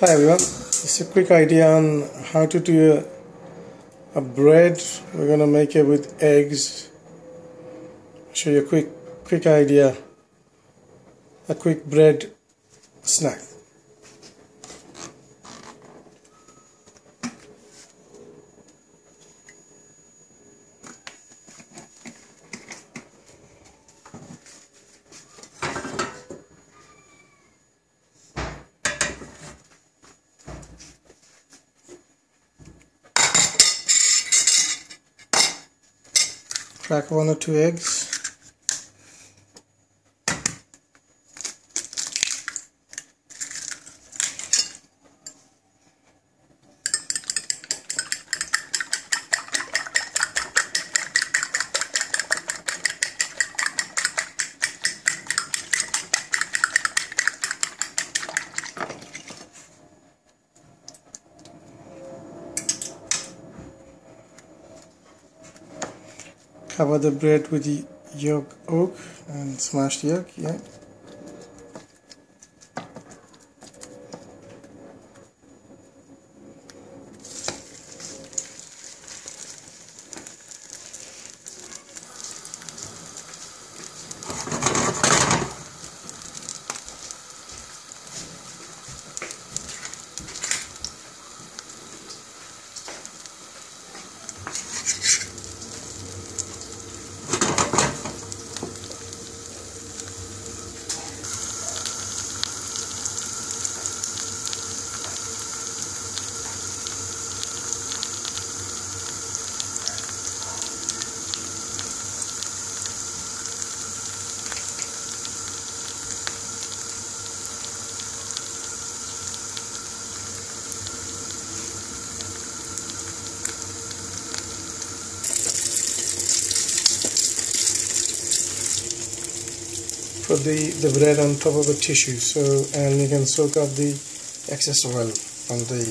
Hi everyone, just a quick idea on how to do a, a bread. We're gonna make it with eggs. Show you a quick quick idea. A quick bread snack. Crack one or two eggs cover the bread with the yolk oak and smash the yolk yeah put the, the bread on top of the tissue. So and you can soak up the excess oil on the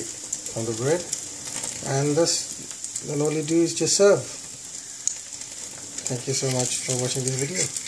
on the bread. And this then all you do is just serve. Thank you so much for watching this video